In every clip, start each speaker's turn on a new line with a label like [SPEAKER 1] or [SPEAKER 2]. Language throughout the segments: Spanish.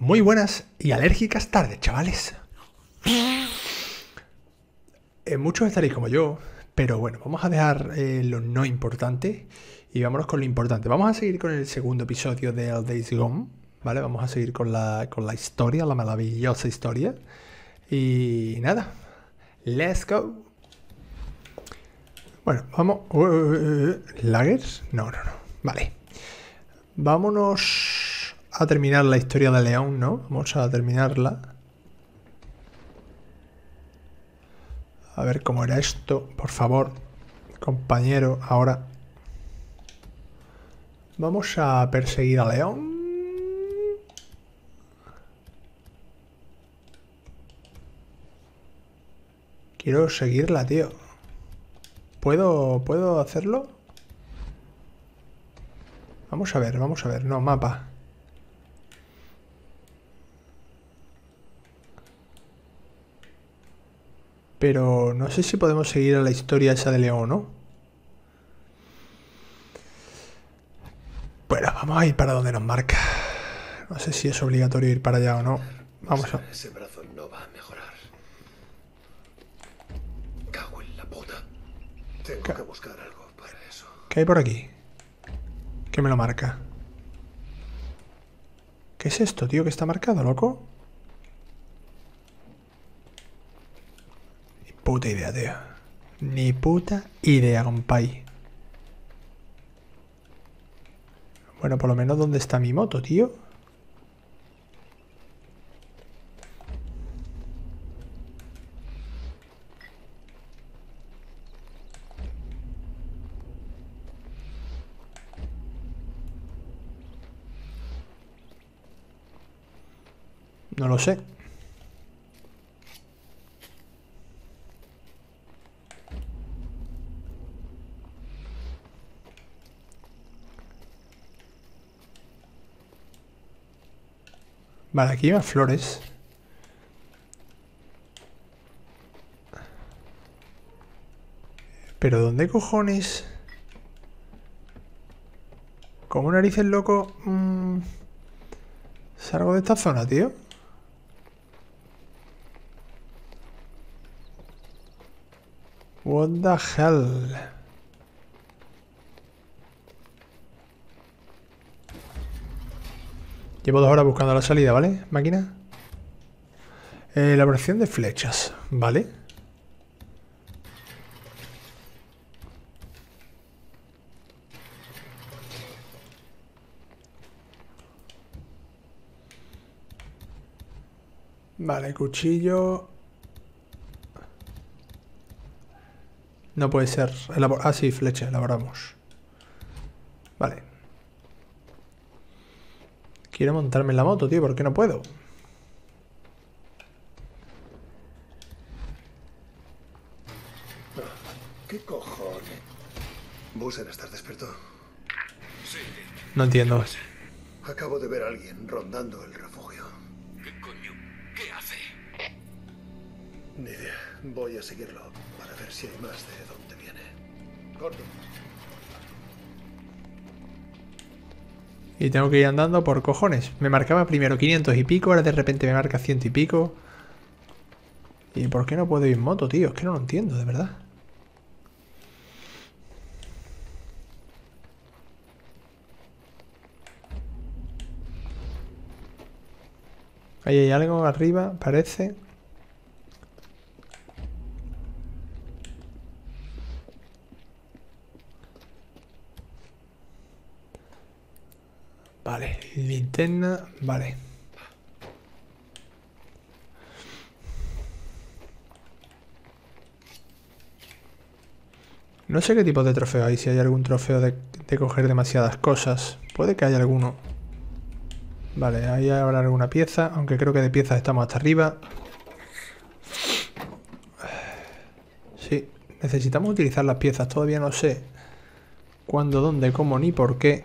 [SPEAKER 1] Muy buenas y alérgicas tardes, chavales. Eh, muchos estaréis como yo, pero bueno, vamos a dejar eh, lo no importante y vámonos con lo importante. Vamos a seguir con el segundo episodio de El Days Gone, ¿vale? Vamos a seguir con la, con la historia, la maravillosa historia. Y nada, let's go. Bueno, vamos... Uh, uh, ¿Lagers? No, no, no. Vale. Vámonos a terminar la historia de León, ¿no? Vamos a terminarla. A ver cómo era esto, por favor, compañero. Ahora vamos a perseguir a León. Quiero seguirla, tío. ¿Puedo, ¿Puedo hacerlo? Vamos a ver, vamos a ver. No, mapa. Pero no sé si podemos seguir a la historia esa de León, ¿no? Bueno, vamos a ir para donde nos marca. No sé si es obligatorio ir para allá o no. Vamos a...
[SPEAKER 2] Ese brazo no va a mejorar. Cago en la puta. Tengo
[SPEAKER 1] Ca-
[SPEAKER 2] que buscar algo para eso.
[SPEAKER 1] ¿Qué hay por aquí? ¿Qué me lo marca? ¿Qué es esto, tío? ¿Que está marcado, loco? Puta idea, tío. Ni puta idea, compay. Bueno, por lo menos, ¿dónde está mi moto, tío? No lo sé. Vale, aquí más flores. Pero ¿dónde cojones? ¿Cómo narices loco? mm, Salgo de esta zona, tío. What the hell? Llevo dos horas buscando la salida, ¿vale? Máquina. Eh, elaboración de flechas, ¿vale? Vale, cuchillo. No puede ser. elabor- ah, sí, flecha, elaboramos. Vale. Quiero montarme en la moto, tío, ¿por qué no puedo?
[SPEAKER 2] ¿Qué cojones? Busen, ¿estás despierto?
[SPEAKER 1] No entiendo.
[SPEAKER 2] Acabo de ver a alguien rondando el refugio.
[SPEAKER 3] ¿Qué coño? ¿Qué hace?
[SPEAKER 2] Ni idea. Voy a seguirlo para ver si hay más de dónde viene. Corto.
[SPEAKER 1] Y tengo que ir andando por cojones. Me marcaba primero 500 y pico, ahora de repente me marca 100 y pico. ¿Y por qué no puedo ir en moto, tío? Es que no lo entiendo, de verdad. Ahí hay algo arriba, parece. Vale, vale. No sé qué tipo de trofeo hay, si hay algún trofeo de, de coger demasiadas cosas. Puede que haya alguno. Vale, ahí habrá alguna pieza, aunque creo que de piezas estamos hasta arriba. Sí, necesitamos utilizar las piezas, todavía no sé cuándo, dónde, cómo ni por qué.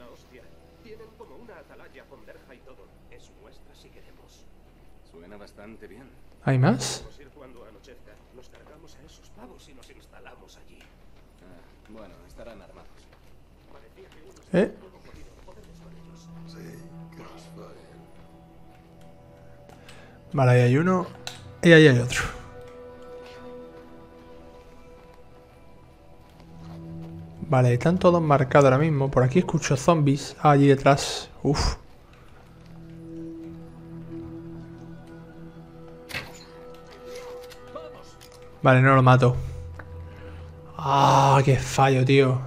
[SPEAKER 1] la
[SPEAKER 4] hostia. Tienen como una atalaya con verja y todo. Es nuestra si queremos.
[SPEAKER 3] Suena bastante bien.
[SPEAKER 1] ¿Hay más?
[SPEAKER 4] Vamos a ir cuando anochezca. Nos cargamos a esos pavos y nos instalamos allí.
[SPEAKER 3] Ah, bueno, estarán armados.
[SPEAKER 4] Parecía que
[SPEAKER 1] ¿Eh? Vale, ahí hay uno. Y ahí hay otro. Vale, están todos marcados ahora mismo. Por aquí escucho zombies. Ah, allí detrás. Uf. Vale, no lo mato. Ah, qué fallo, tío.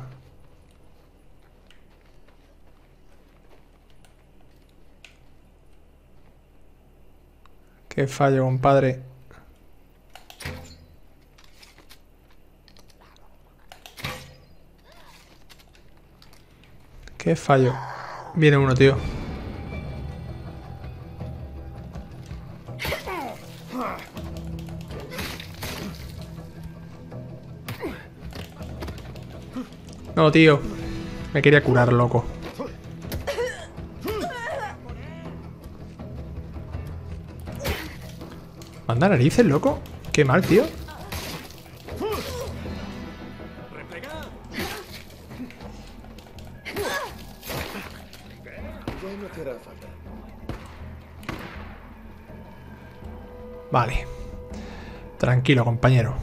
[SPEAKER 1] Qué fallo, compadre. Qué fallo. Viene uno, tío. No, tío. Me quería curar, loco. Manda narices, loco. Qué mal, tío. Tranquilo, compañero.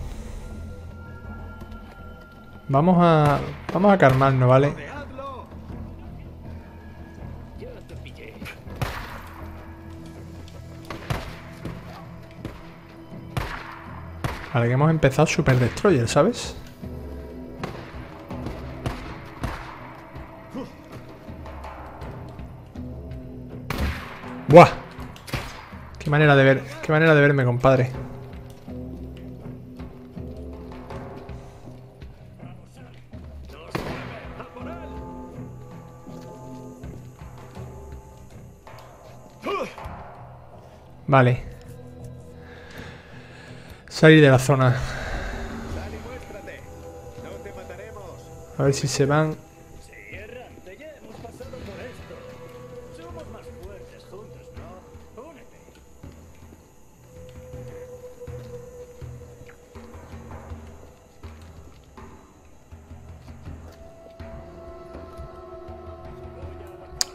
[SPEAKER 1] Vamos a... Vamos a calmarnos, ¿vale? Vale, que hemos empezado Super Destroyer, ¿sabes? ¡Buah! Qué manera de ver, qué manera de verme, compadre. Vale. Salir de la zona. A ver si se van.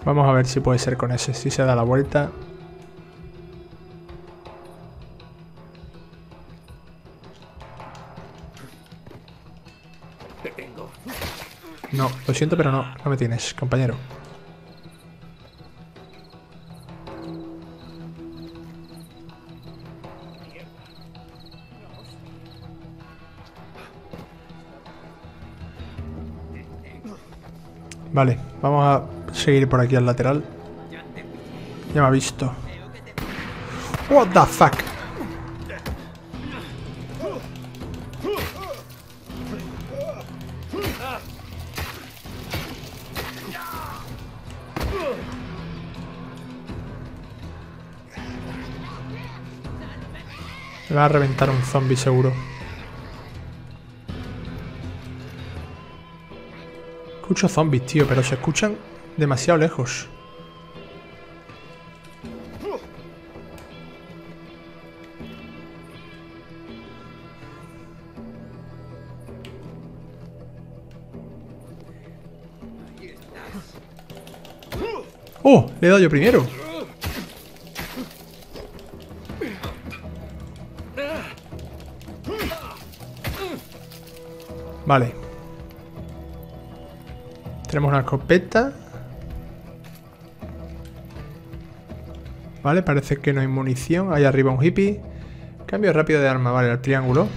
[SPEAKER 1] Vamos a ver si puede ser con ese. Si se da la vuelta. No, lo siento, pero no, no me tienes, compañero. Vale, vamos a seguir por aquí al lateral. Ya me ha visto. What the fuck? Va a reventar un zombie seguro. Escucho zombies, tío, pero se escuchan demasiado lejos. ¡Oh! Le he dado yo primero. Vale. Tenemos una escopeta. Vale, parece que no hay munición. Ahí arriba un hippie. Cambio rápido de arma, vale, al triángulo.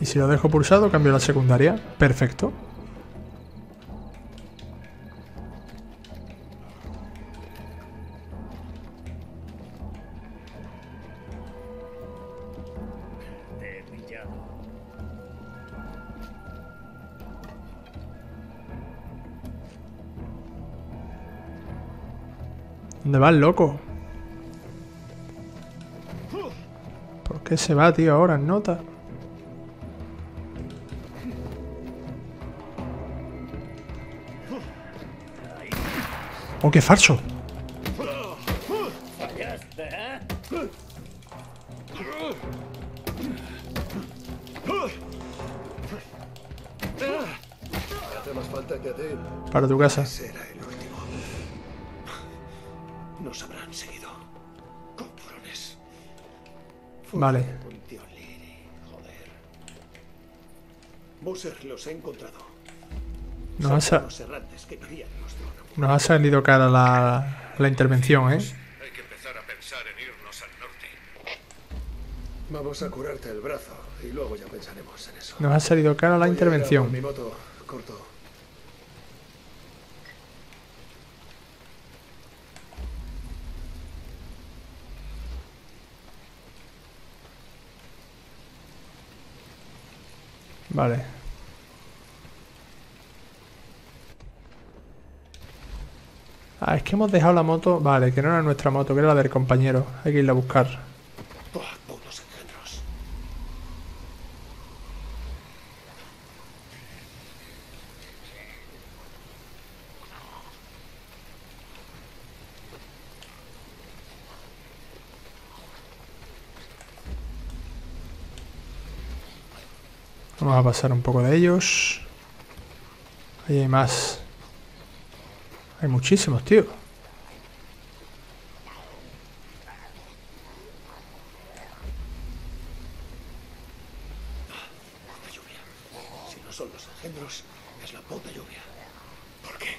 [SPEAKER 1] Y si lo dejo pulsado, cambio la secundaria. Perfecto. ¿Dónde va el loco? ¿Por qué se va, tío, ahora en nota? ¡Oh, qué falso! Para tu casa.
[SPEAKER 5] Será
[SPEAKER 1] Vale.
[SPEAKER 5] Joder. Bowser los he encontrado.
[SPEAKER 1] Nos ha, nos ha salido cara la, la intervención, ¿eh?
[SPEAKER 5] Hay que empezar a pensar en irnos al norte. Vamos a curarte el brazo y luego ya pensaremos en eso.
[SPEAKER 1] Nos ha salido cara la intervención.
[SPEAKER 5] Mi moto, corto.
[SPEAKER 1] Vale. Ah, es que hemos dejado la moto. Vale, que no era nuestra moto, que era la del compañero. Hay que irla a buscar. Vamos a pasar un poco de ellos. Ahí hay más. Hay muchísimos, tío.
[SPEAKER 5] Los engendros, es la puta lluvia. ¿Por qué?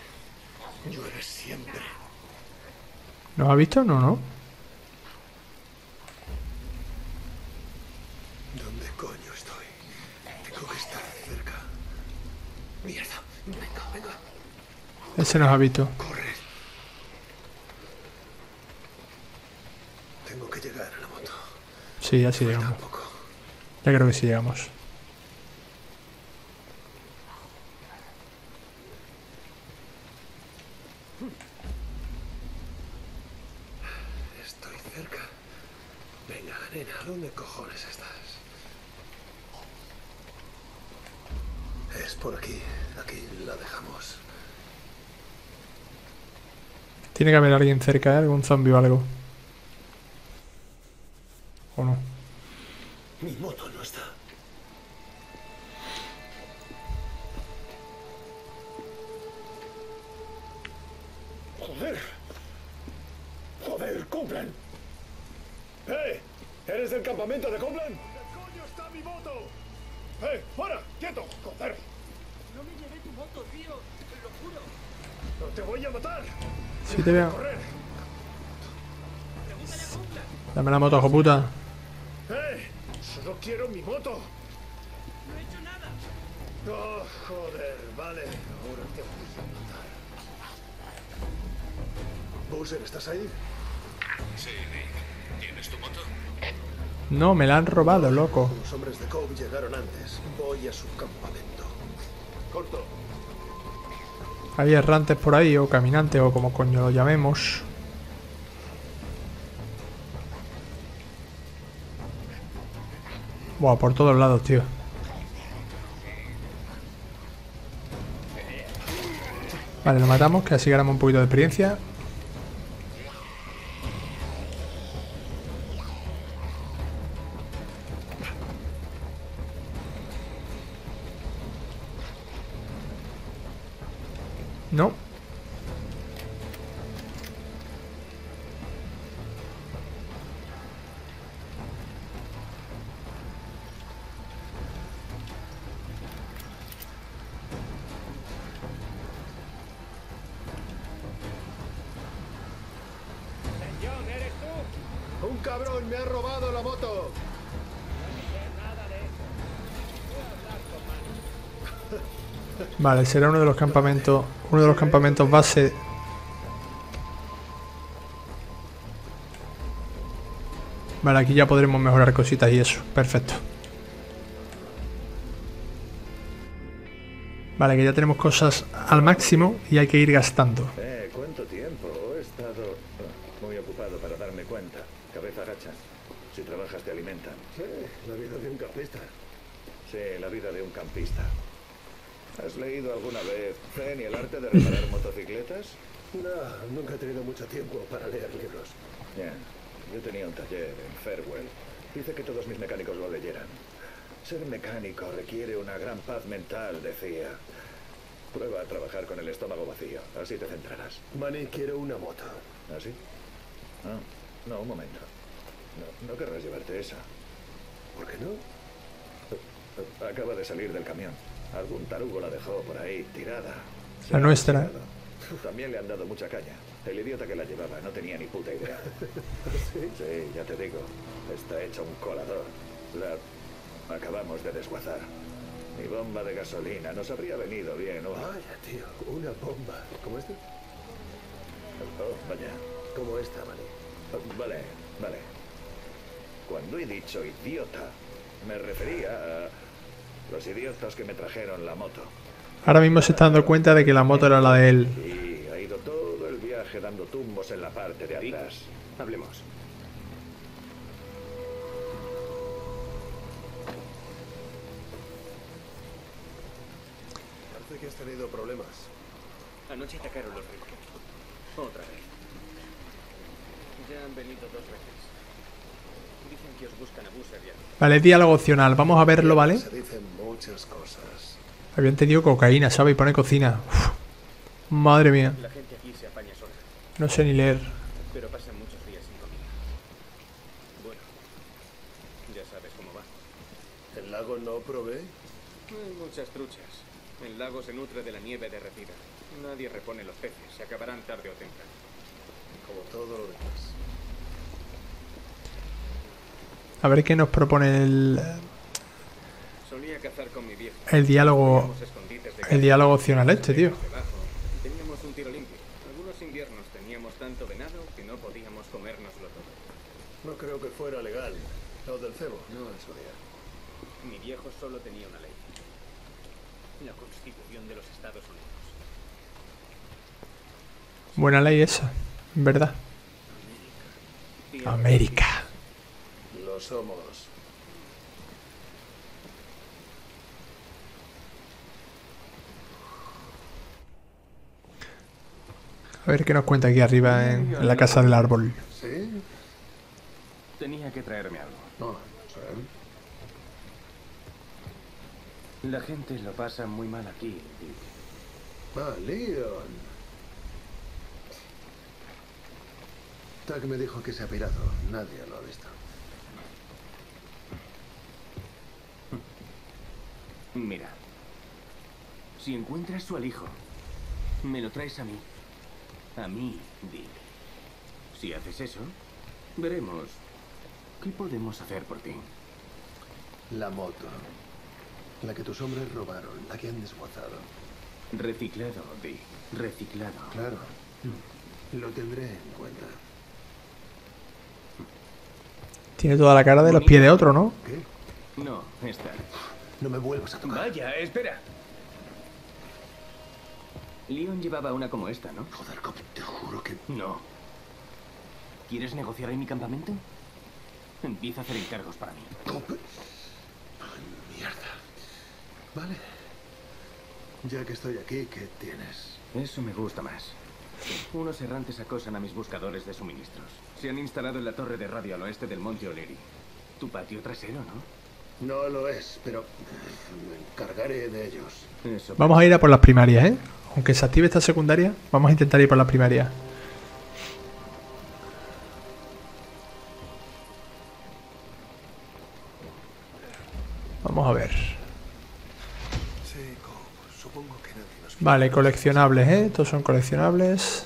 [SPEAKER 5] Llueve siempre.
[SPEAKER 1] ¿Nos ha visto? No, no.
[SPEAKER 5] ¿Dónde coño estoy? Tengo que estar cerca. Mierda. Venga, venga.
[SPEAKER 1] Nos ha visto.
[SPEAKER 5] Corre. Tengo que llegar a la moto.
[SPEAKER 1] Sí, así llegamos. Ya creo que sí llegamos.
[SPEAKER 5] Estoy cerca. Venga, nena, ¿dónde cojones estás? Es por aquí. Aquí la dejamos.
[SPEAKER 1] Tiene que haber alguien cerca, ¿eh? Algún zombie o algo. ¿O no?
[SPEAKER 5] Mi moto no está.
[SPEAKER 3] Te.
[SPEAKER 1] Dame la moto, hijo puta.
[SPEAKER 5] ¡Eh! ¡Solo quiero mi moto!
[SPEAKER 3] No he hecho nada.
[SPEAKER 5] ¡Oh, joder! Vale, ahora te voy a matar. Bowser, ¿estás ahí?
[SPEAKER 6] Sí, Nick. ¿Tienes tu moto?
[SPEAKER 1] No, me la han robado, loco. Hay errantes por ahí, o caminantes, o como coño lo llamemos. Buah, por todos lados, tío. Vale, lo matamos, que así ganamos un poquito de experiencia. Vale, será uno de los campamentos. Uno de los campamentos base. Vale, aquí ya podremos mejorar cositas y eso. Perfecto. Vale, que ya tenemos cosas al máximo y hay que ir gastando.
[SPEAKER 2] Eh, ¿cuánto tiempo? He estado... cabeza agacha. Si trabajas te alimentan.
[SPEAKER 5] Sí, la vida de un campista.
[SPEAKER 2] Sí, la vida de un campista. ¿Has leído alguna vez Zen y el arte de reparar motocicletas?
[SPEAKER 5] No, nunca he tenido mucho tiempo para leer libros.
[SPEAKER 2] Ya. Yo tenía un taller en Fairwell. Hice que todos mis mecánicos lo leyeran. Ser mecánico requiere una gran paz mental, decía. Prueba a trabajar con el estómago vacío. Así te centrarás.
[SPEAKER 5] Manny, quiero una moto.
[SPEAKER 2] ¿Así? Ah, no, un momento. No, no querrás llevarte esa.
[SPEAKER 5] ¿Por qué no?
[SPEAKER 2] Acaba de salir del camión. Algún tarugo la dejó por ahí, tirada. Se
[SPEAKER 1] La nuestra.
[SPEAKER 2] También le han dado mucha caña. El idiota que la llevaba no tenía ni puta idea. Sí, ya te digo. Está hecha un colador. La acabamos de desguazar. Mi bomba de gasolina nos habría venido bien, ¿no?
[SPEAKER 5] Vaya, tío, una bomba. ¿Como esta?
[SPEAKER 2] Oh, vaya.
[SPEAKER 5] Como esta, Manny.
[SPEAKER 2] Oh, Vale, vale. Cuando he dicho idiota, me refería a los idiotas que me trajeron la moto.
[SPEAKER 1] Ahora mismo se está dando cuenta de que la moto era la de él.
[SPEAKER 2] Y ha ido todo el viaje dando tumbos en la parte de atrás.
[SPEAKER 3] Hablemos.
[SPEAKER 5] Parece que has tenido problemas.
[SPEAKER 3] Anoche atacaron los ricos. Otra vez. Ya han venido dos veces. Dicen que os buscan a Busser ya.
[SPEAKER 1] Vale, diálogo opcional. Vamos a verlo, ¿vale?
[SPEAKER 5] Se dicen muchas cosas.
[SPEAKER 1] Había entendido cocaína, ¿sabe? Y pone cocina. Uf. Madre mía.
[SPEAKER 3] La gente aquí se apaña sola,
[SPEAKER 1] No sé ni leer.
[SPEAKER 3] pero pasan muchos días sin comida. Bueno, ya sabes cómo va.
[SPEAKER 5] ¿El lago no provee?
[SPEAKER 3] Hay muchas truchas. El lago se nutre de la nieve derretida. Nadie repone los peces. Se acabarán tarde o temprano.
[SPEAKER 5] Como todo lo demás.
[SPEAKER 1] A ver qué nos propone el,
[SPEAKER 3] Solía cazar con mi viejo.
[SPEAKER 1] el diálogo. El diálogo opcional este, tío.
[SPEAKER 3] Teníamos un tiro limpio. Algunos inviernos teníamos tanto venado que no podíamos comérnoslo todo.
[SPEAKER 5] No creo que fuera legal. Lo del cebo, no su día.
[SPEAKER 3] Mi viejo solo tenía una ley. La Constitución de los Estados Unidos.
[SPEAKER 1] Buena ley esa. en ¿Verdad? América.
[SPEAKER 5] Lo somos.
[SPEAKER 1] A ver qué nos cuenta aquí arriba en, en la casa del árbol.
[SPEAKER 5] ¿Sí?
[SPEAKER 3] Tenía que traerme algo.
[SPEAKER 5] No.
[SPEAKER 3] La gente lo pasa muy mal aquí.
[SPEAKER 5] Ah, Leon. Tag me dijo que se ha pirado. Nadie lo ha visto.
[SPEAKER 3] Mira. Si encuentras su alijo, me lo traes a mí. A mí, Dick. Si haces eso, veremos qué podemos hacer por ti.
[SPEAKER 5] La moto. La que tus hombres robaron. La que han desguazado.
[SPEAKER 3] Reciclado, Dick. Reciclado.
[SPEAKER 5] Claro. Lo tendré en cuenta.
[SPEAKER 1] Tiene toda la cara de los pies de otro, ¿no?
[SPEAKER 5] ¿Qué?
[SPEAKER 3] No, esta.
[SPEAKER 5] No me vuelvas a tocar.
[SPEAKER 3] Vaya, espera. Leon llevaba una como esta, ¿no?
[SPEAKER 5] Joder, Cop, te juro que...
[SPEAKER 3] No. ¿Quieres negociar en mi campamento? Empieza a hacer encargos para mí.
[SPEAKER 5] Cop... Ay, mierda. Vale. Ya que estoy aquí, ¿qué tienes?
[SPEAKER 3] Eso me gusta más. Unos errantes acosan a mis buscadores de suministros. Se han instalado en la torre de radio al oeste del monte O'Leary. Tu patio trasero, ¿no?
[SPEAKER 5] No lo es, pero me encargaré de ellos.
[SPEAKER 3] Eso.
[SPEAKER 1] Vamos a ir a por las primarias, ¿eh? Aunque se active esta secundaria, vamos a intentar ir por las primarias. Vamos a ver. Vale, coleccionables, ¿eh? Estos son coleccionables.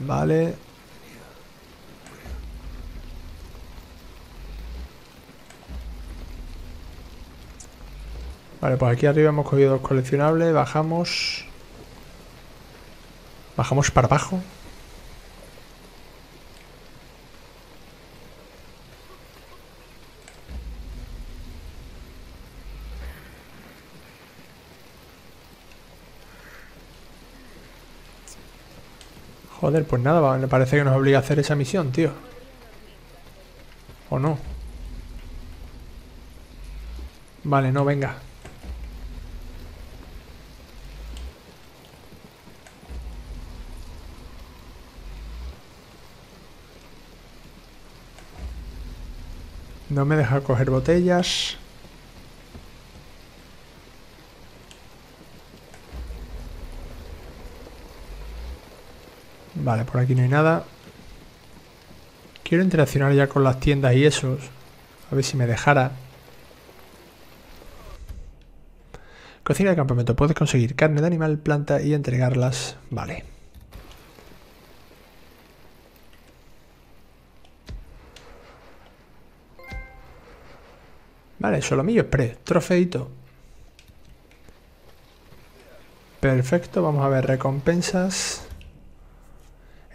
[SPEAKER 1] Vale. Vale, pues aquí arriba hemos cogido dos coleccionables, bajamos. Bajamos para abajo. Joder, pues nada, me parece que nos obliga a hacer esa misión, tío. ¿O no? Vale, no, venga. No me deja coger botellas. Vale, por aquí no hay nada. Quiero interaccionar ya con las tiendas y esos. A ver si me dejara. Cocina de campamento. Puedes conseguir carne de animal, planta y entregarlas. Vale. Vale, Solomillo Express. Trofeito. Perfecto, vamos a ver recompensas.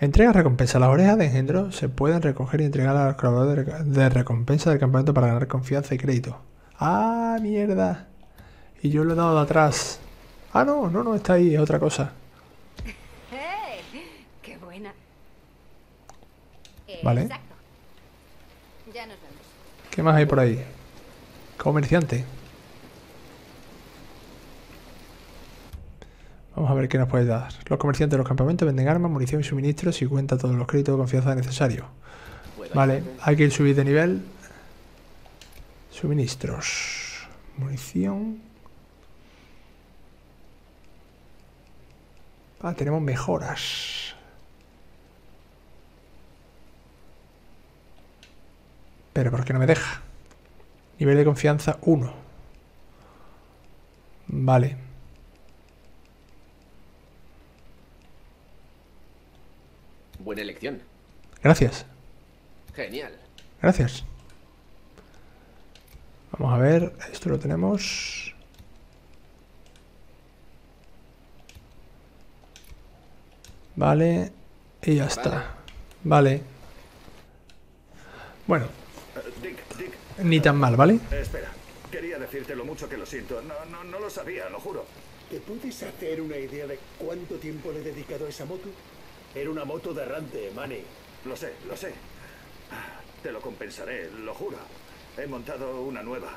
[SPEAKER 1] Entrega recompensa. Las orejas de engendro se pueden recoger y entregar a los colaboradores de- recompensa del campamento para ganar confianza y crédito. ¡Ah, mierda! Y yo lo he dado de atrás. Ah, no, no, no, está ahí, es otra cosa.
[SPEAKER 7] ¡Qué buena!
[SPEAKER 1] Vale.
[SPEAKER 7] Ya nos vemos.
[SPEAKER 1] ¿Qué más hay por ahí? Comerciante. Vamos a ver qué nos puede dar. Los comerciantes de los campamentos venden armas, munición y suministros y cuentan todos los créditos de confianza necesarios. Vale, hay que ir subir de nivel. Suministros. Munición. Ah, tenemos mejoras. Pero ¿por qué no me deja? Nivel de confianza 1. Vale.
[SPEAKER 8] Buena elección.
[SPEAKER 1] Gracias.
[SPEAKER 8] Genial.
[SPEAKER 1] Gracias. Vamos a ver, esto lo tenemos. Vale, y ya está. Vale. Bueno, ni tan mal, ¿vale?
[SPEAKER 2] eh, espera. Quería decirte lo mucho que lo siento. No, no, no lo sabía, lo juro.
[SPEAKER 5] ¿Te puedes hacer una idea de cuánto tiempo le he dedicado a esa moto?
[SPEAKER 2] Era una moto de errante, Manny. Lo sé, lo sé. Te lo compensaré, lo juro. He montado una nueva.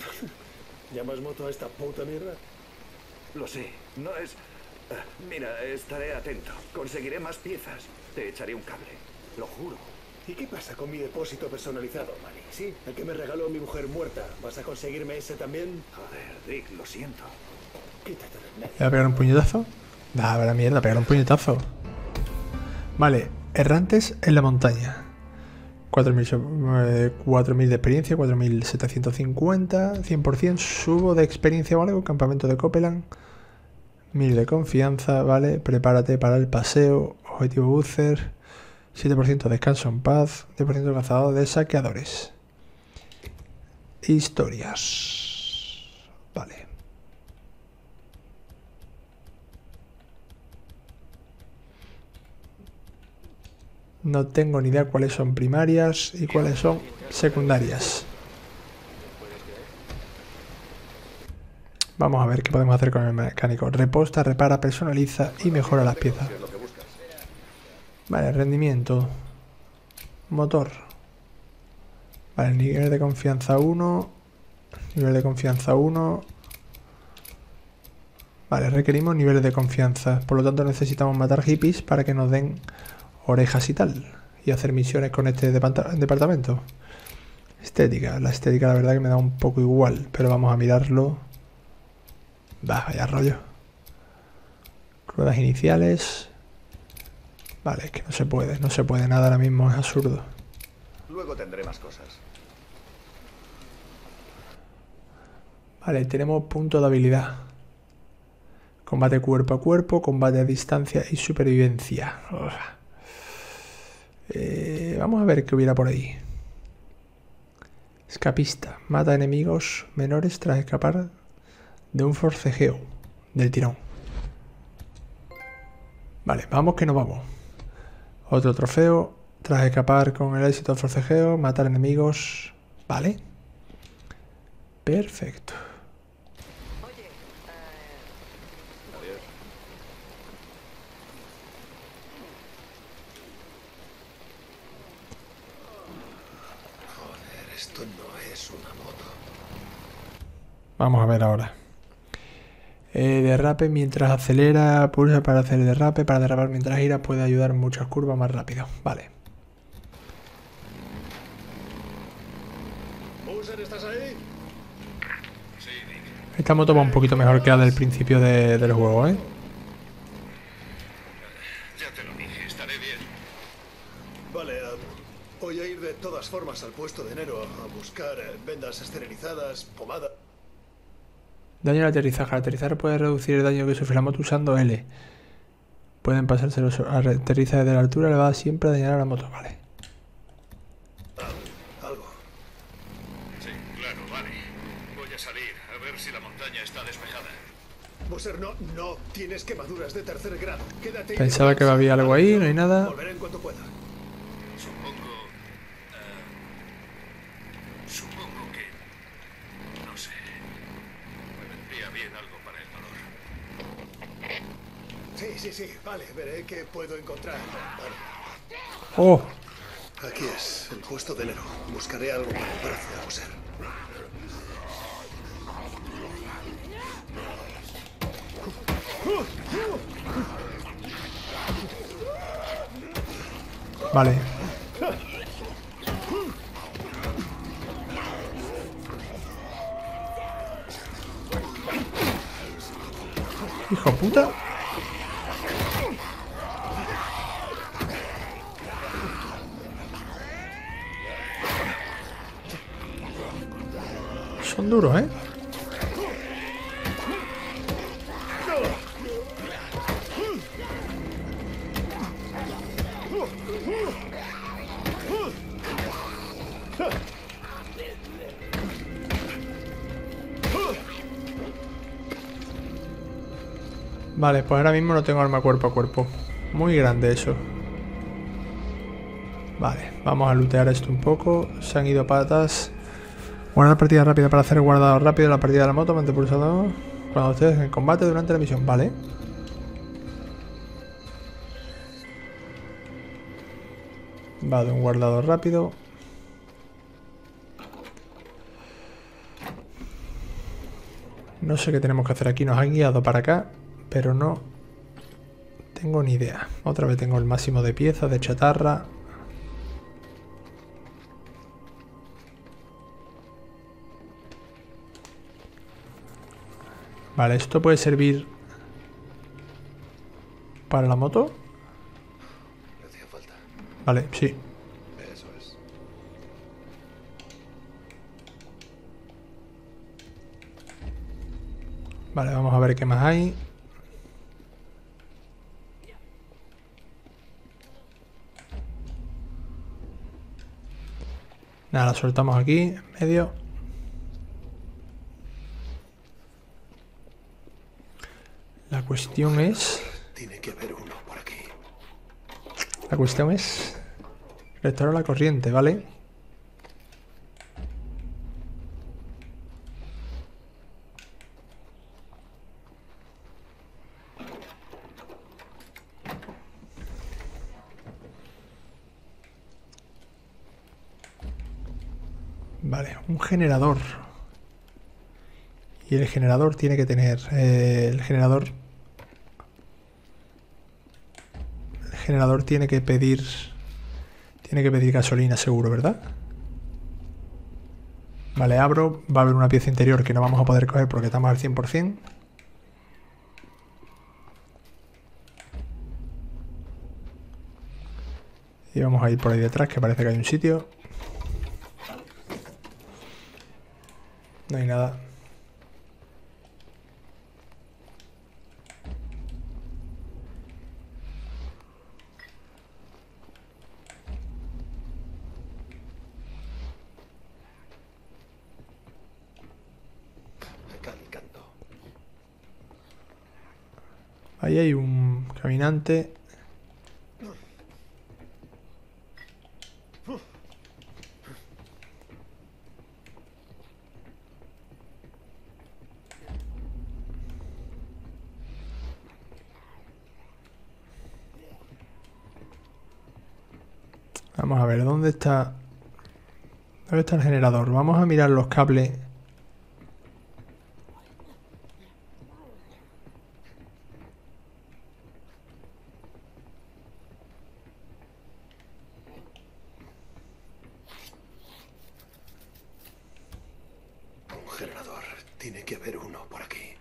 [SPEAKER 5] ¿Llamas moto a esta puta mierda?
[SPEAKER 2] Lo sé, no es... Mira, estaré atento. Conseguiré más piezas. Te echaré un cable. Lo juro.
[SPEAKER 5] ¿Y qué pasa con mi depósito personalizado, Manny? Sí, el que me regaló mi mujer muerta. ¿Vas a conseguirme ese también?
[SPEAKER 2] Joder, Dick, lo siento.
[SPEAKER 5] Quítate del medio.
[SPEAKER 1] ¿Le voy a pegar un puñetazo? Da, a la mierda, pegar un puñetazo. Vale, errantes en la montaña. 4.000 so- eh, 4.000 de experiencia, 4.750, 100%, subo de experiencia o algo, campamento de Copeland, 1.000 de confianza, vale, prepárate para el paseo, objetivo buzzer, 7% descanso en paz, 10% cazador de saqueadores. Historias. Vale. No tengo ni idea cuáles son primarias y cuáles son secundarias. Vamos a ver qué podemos hacer con el mecánico. Reposta, repara, personaliza y mejora las piezas. Vale, rendimiento. Motor. Vale, nivel de confianza 1. Nivel de confianza 1. Vale, requerimos niveles de confianza. Por lo tanto necesitamos matar hippies para que nos den orejas y tal. Y hacer misiones con este departamento. Estética. La estética la verdad que me da un poco igual. Pero vamos a mirarlo. Va, vaya rollo. Ruedas iniciales. Vale, es que no se puede. No se puede nada ahora mismo. Es absurdo.
[SPEAKER 2] Luego tendré más cosas.
[SPEAKER 1] Vale, tenemos punto de habilidad. Combate cuerpo a cuerpo, combate a distancia y supervivencia. Eh, vamos a ver qué hubiera por ahí. Escapista. Mata enemigos menores tras escapar de un forcejeo del tirón. Vale, vamos que no vamos. Otro trofeo. Tras escapar con el éxito del forcejeo, matar enemigos. Vale. Perfecto. Vamos a ver ahora. Eh, derrape mientras acelera, pulsa para hacer derrape, para derrapar mientras gira puede ayudar en muchas curvas más rápido. Vale.
[SPEAKER 5] Bowser, ¿estás ahí?
[SPEAKER 9] Sí, Nick.
[SPEAKER 1] Esta moto va un poquito mejor que la del principio de- del juego, ¿eh?
[SPEAKER 9] Ya te lo dije, estaré bien.
[SPEAKER 5] Vale, voy a ir de todas formas al puesto de enero a buscar eh, vendas esterilizadas, pomada.
[SPEAKER 1] Daño al aterrizaje. Al aterrizar puede reducir el daño que sufre la moto usando L. Pueden pasarse los aterriza desde la altura elevada siempre a dañar a la moto. Vale.
[SPEAKER 5] Algo.
[SPEAKER 9] Sí, claro, vale. Voy a salir a ver si la montaña está despejada.
[SPEAKER 5] Bowser, no, no tienes quemaduras de tercer grado. Quédate.
[SPEAKER 1] Pensaba que había algo ahí, no hay nada.
[SPEAKER 5] Volveré en cuanto pueda.
[SPEAKER 9] Supongo... eh, supongo que... No sé. Me vendría bien algo para el dolor.
[SPEAKER 5] Sí, sí. Vale, veré qué puedo encontrar. Vale.
[SPEAKER 1] ¡Oh!
[SPEAKER 5] Aquí es el puesto de enero. Buscaré algo para el brazo de.
[SPEAKER 1] Vale. Hijo puta. Son duros, ¿eh? Vale, pues ahora mismo no tengo arma cuerpo a cuerpo. Muy grande eso. Vale, vamos a lootear esto un poco. Se han ido patas. Guardar partida rápida para hacer guardado rápido la partida de la moto. Mantén pulsado cuando estés en combate durante la misión. Vale. Vale, un guardado rápido. No sé qué tenemos que hacer aquí. Nos han guiado para acá, pero no tengo ni idea. Otra vez tengo el máximo de piezas, de chatarra. Vale, esto puede servir para la moto. Vale, sí.
[SPEAKER 5] Eso es.
[SPEAKER 1] Vale, vamos a ver qué más hay. Nada, la soltamos aquí, en medio. Cuestión es...
[SPEAKER 5] Tiene que haber uno por aquí.
[SPEAKER 1] La cuestión es... Restaurar la corriente, ¿vale? Vale, un generador. Y el generador tiene que tener... eh, el generador... El generador tiene que pedir... Tiene que pedir gasolina seguro, ¿verdad? Vale, abro. Va a haber una pieza interior que no vamos a poder coger porque estamos al 100%. Y vamos a ir por ahí detrás, que parece que hay un sitio. No hay nada. Ahí hay un caminante. Vamos a ver, ¿dónde está? ¿Dónde está el generador? Vamos a mirar los cables.
[SPEAKER 5] Generador. Tiene que haber uno por aquí.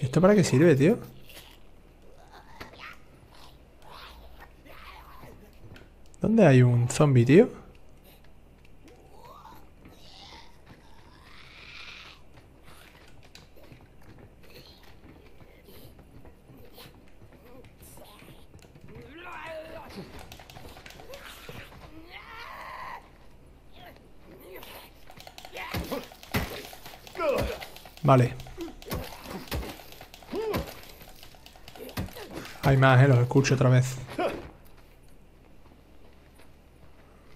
[SPEAKER 1] ¿Y esto para qué sirve, tío? ¿Dónde hay un zombie, tío? Vale. Hay más, eh, los escucho otra vez.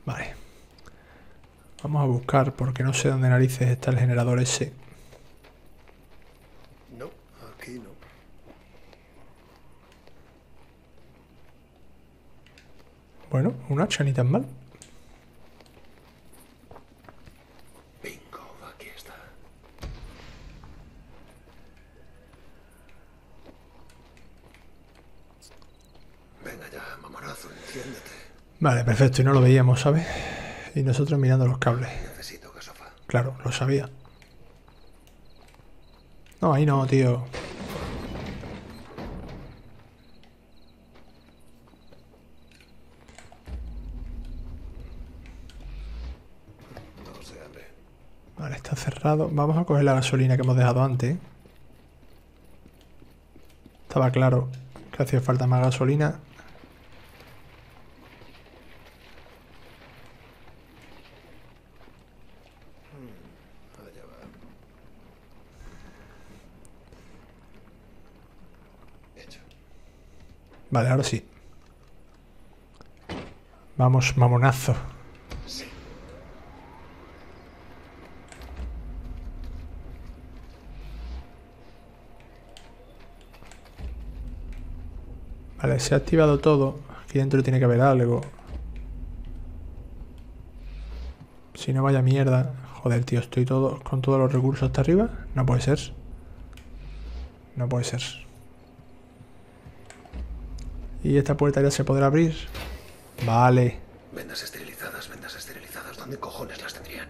[SPEAKER 1] Vale. Vamos a buscar, porque no sé dónde narices está el generador ese.
[SPEAKER 5] No, aquí no.
[SPEAKER 1] Bueno, un hacha ni tan mal.
[SPEAKER 5] Bingo, aquí está. Venga ya, mamonazo, enciéndete.
[SPEAKER 1] Vale, perfecto, y no lo veíamos, ¿sabes? Y nosotros mirando los cables.
[SPEAKER 5] Necesito gasofa.
[SPEAKER 1] Claro, lo sabía. No, ahí no, tío.
[SPEAKER 5] No se abre.
[SPEAKER 1] Vale, está cerrado. Vamos a coger la gasolina que hemos dejado antes. Estaba claro que hacía falta más gasolina. Vale, ahora sí. Vamos, mamonazo.
[SPEAKER 5] Sí.
[SPEAKER 1] Vale, se ha activado todo. Aquí dentro tiene que haber algo. Si no vaya mierda. Joder, tío, estoy todo con todos los recursos hasta arriba. No puede ser. No puede ser. Y esta puerta ya se podrá abrir. Vale.
[SPEAKER 5] Vendas esterilizadas, vendas esterilizadas. ¿Dónde cojones las tendrían?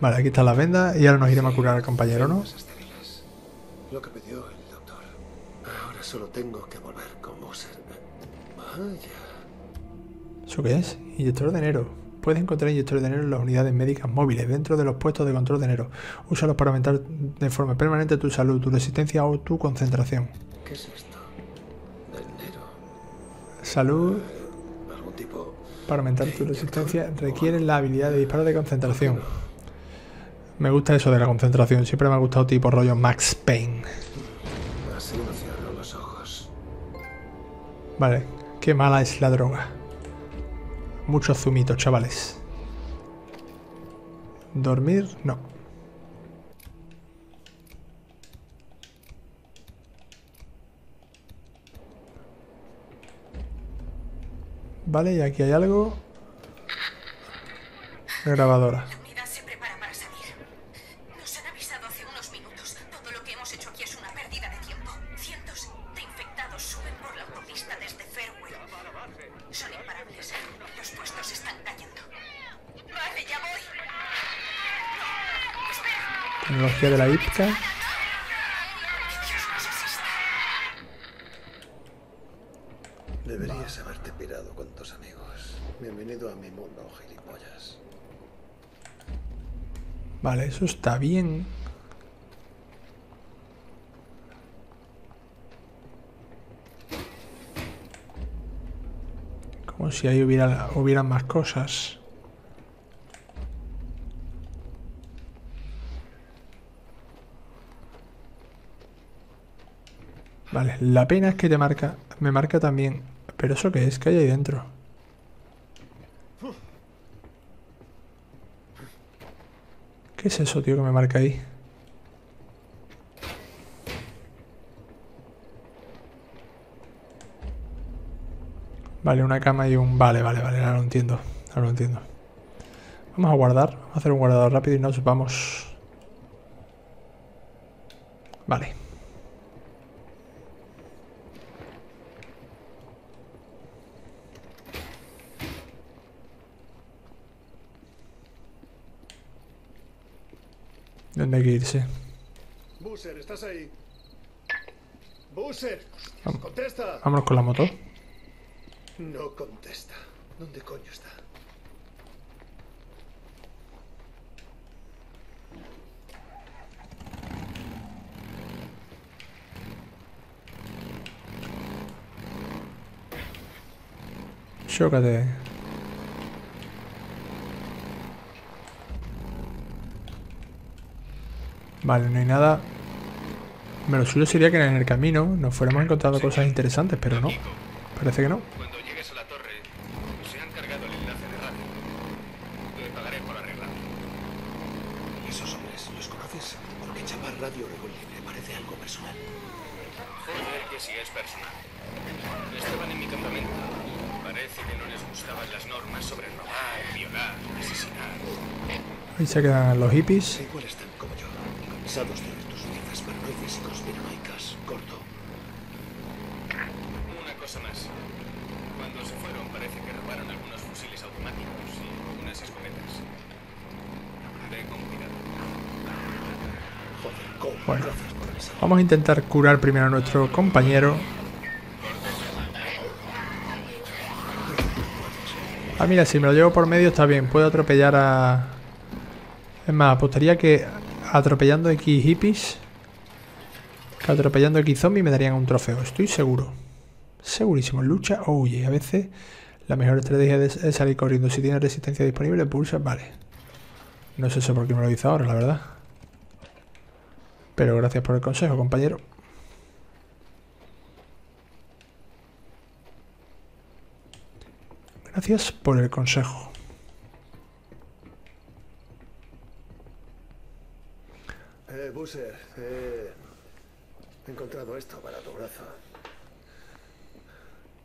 [SPEAKER 1] Vale, aquí está la venda y ahora nos iremos a curar al compañero, ¿no?
[SPEAKER 5] Lo que pidió el solo tengo que volver con Moser. Vaya.
[SPEAKER 1] ¿Eso qué es? Inyector de enero. Puedes encontrar inyectores de enero en las unidades médicas móviles dentro de los puestos de control de enero. Úsalos para aumentar de forma permanente tu salud, tu resistencia o tu concentración.
[SPEAKER 5] ¿Qué es esto? Veneno.
[SPEAKER 1] Salud
[SPEAKER 5] ¿Algún tipo?
[SPEAKER 1] para aumentar tu resistencia requiere la habilidad de disparo de concentración. Me gusta eso de la concentración. Siempre me ha gustado tipo rollo Max Payne. Vale, qué mala es la droga. Muchos zumitos, chavales. Dormir, no. Vale, y aquí hay algo. Grabadora. Tecnología de la IPCA.
[SPEAKER 5] Deberías haberte pirado con tus amigos. Bienvenido a mi mundo, gilipollas.
[SPEAKER 1] Vale, eso está bien. Como si ahí hubiera, hubieran más cosas. Vale, la pena es que te marca, me marca también. ¿Pero eso qué es? ¿Qué hay ahí dentro? ¿Qué es eso, tío, que me marca ahí? Vale, una cama y un... Vale, vale, vale, ahora lo entiendo. Ahora lo entiendo. Vamos a guardar. Vamos a hacer un guardado rápido y nos vamos... Vale. ¿Dónde hay que irse?
[SPEAKER 5] Busser, ¿estás ahí? Busser, contesta.
[SPEAKER 1] Vámonos con la moto.
[SPEAKER 5] No contesta. ¿Dónde coño está?
[SPEAKER 1] Chócate. Vale, no hay nada. Hombre, lo suyo sería que en el camino nos fuéramos encontrando cosas interesantes, pero no. Parece que no.
[SPEAKER 9] Cuando llegues a la torre, se han cargado el enlace de radio. Te pagaré por arreglarlo.
[SPEAKER 5] ¿Esos hombres los conoces? Porque llamar radio Regolle me parece algo personal.
[SPEAKER 9] Joder, que si es personal. Estaban en mi campamento. Parece que no les gustaban las normas sobre robar, violar, asesinar.
[SPEAKER 1] Ahí se quedan los hippies.
[SPEAKER 5] Igual están ver tus mierdas paranoides y conspiranoicas. Corto.
[SPEAKER 9] Una cosa más. Cuando se fueron parece que robaron algunos fusiles automáticos y unas escopetas. Ve con cuidado.
[SPEAKER 5] Joder, Cole,
[SPEAKER 1] Bueno. Vamos a intentar curar primero a nuestro compañero. Ah, mira, si me lo llevo por medio está bien. Puedo atropellar a... Es más, apostaría que atropellando X hippies... Atropellando X zombies me darían un trofeo. Estoy seguro. Segurísimo. Lucha o huye. A veces la mejor estrategia es salir corriendo. Si tienes resistencia disponible, pulsa... Vale. No sé eso por qué me lo dice ahora, la verdad. Pero gracias por el consejo, compañero. Gracias por el consejo.
[SPEAKER 5] Busser, eh, he encontrado esto para tu brazo.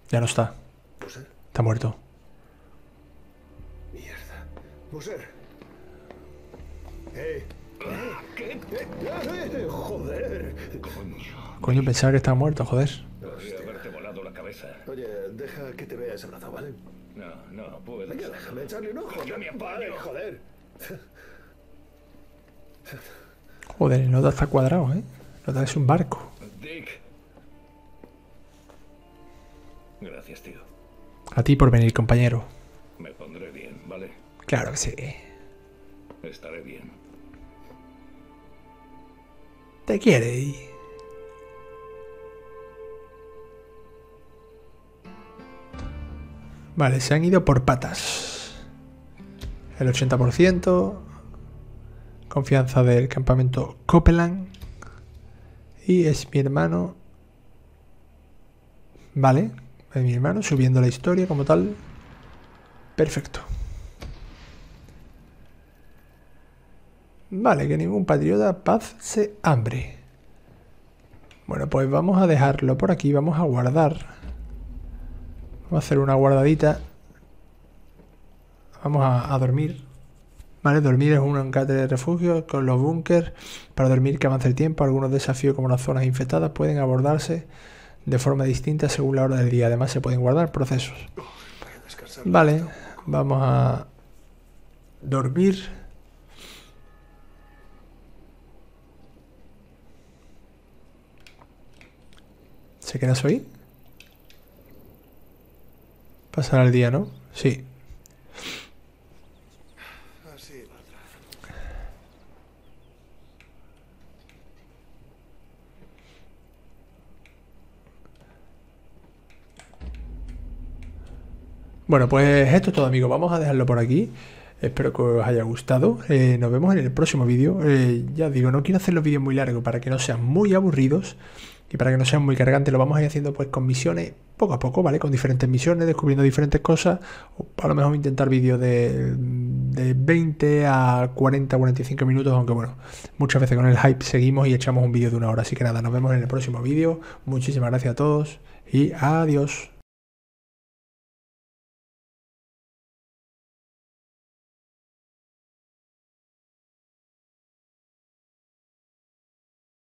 [SPEAKER 1] Ya no está.
[SPEAKER 5] Busser,
[SPEAKER 1] Está muerto.
[SPEAKER 5] mierda. Busser. Eh. ¿Qué? joder.
[SPEAKER 1] Coño, pensaba que estaba muerto, joder.
[SPEAKER 9] Podría haberte volado la cabeza.
[SPEAKER 5] Oye, deja que te vea ese brazo, ¿vale?
[SPEAKER 9] No, no, puedo.
[SPEAKER 5] Venga, déjame echarle un ojo.
[SPEAKER 9] Yo me apaño.
[SPEAKER 5] Vale, joder.
[SPEAKER 1] Joder, el nota está cuadrado, ¿eh? Nota es un barco.
[SPEAKER 9] Dick. Gracias, tío.
[SPEAKER 1] A ti por venir, compañero.
[SPEAKER 9] Me pondré bien, ¿vale?
[SPEAKER 1] Claro que sí.
[SPEAKER 9] Estaré bien.
[SPEAKER 1] Te quiere y... Vale, se han ido por patas. El 80%. Confianza del campamento Copeland. Y es mi hermano. Vale, es mi hermano subiendo la historia como tal. Perfecto. Vale, que ningún patriota paz se hambre. Bueno, pues vamos a dejarlo por aquí, vamos a guardar. Vamos a hacer una guardadita. Vamos a, a dormir. Vale, dormir es un encate de refugio con los búnkers. Para dormir que avance el tiempo, algunos desafíos como las zonas infectadas pueden abordarse de forma distinta según la hora del día. Además se pueden guardar procesos. Vale, vamos a dormir. ¿Se queda ahí? Pasará el día, ¿no? Sí.
[SPEAKER 5] Así valdrá.
[SPEAKER 1] Bueno, pues esto es todo, amigos. Vamos a dejarlo por aquí. Espero que os haya gustado. Eh, nos vemos en el próximo vídeo. Eh, ya digo, no quiero hacer los vídeos muy largos para que no sean muy aburridos. Y para que no sea muy cargante, lo vamos a ir haciendo pues con misiones poco a poco, ¿vale? Con diferentes misiones, descubriendo diferentes cosas. O a lo mejor intentar vídeos de, de 20 a 40, 45 minutos, aunque bueno, muchas veces con el hype seguimos y echamos un vídeo de una hora. Así que nada, nos vemos en el próximo vídeo. Muchísimas gracias a todos y adiós.